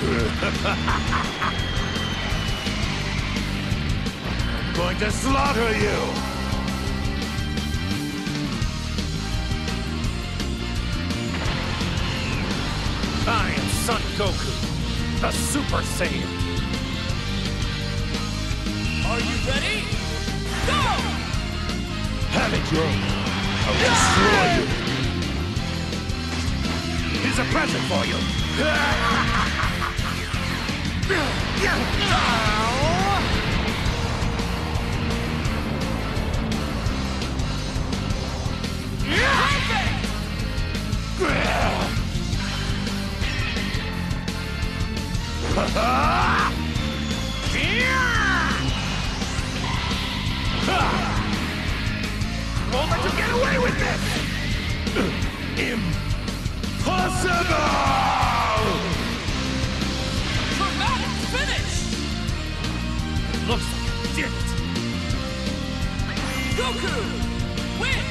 I'm going to slaughter you! I am Son Goku, the Super Saiyan. Are you ready? Go! Have it your way. I'll destroy you. Here's a present for you. Won't let you get away with this! Impossible! Looks like I did it. Goku! Win!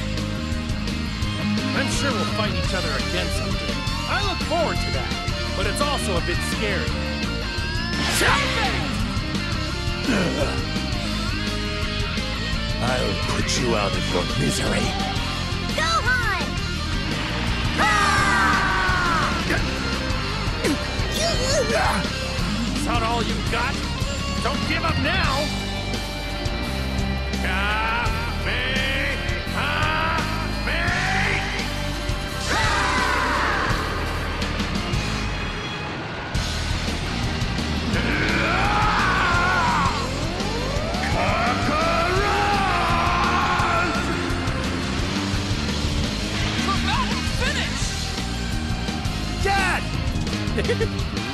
I'm sure we'll fight each other again someday. I look forward to that, but it's also a bit scary. I'll put you out of your misery. Gohan! Ah! Is that all you got? Don't give up now! Dramatic finish! Dad!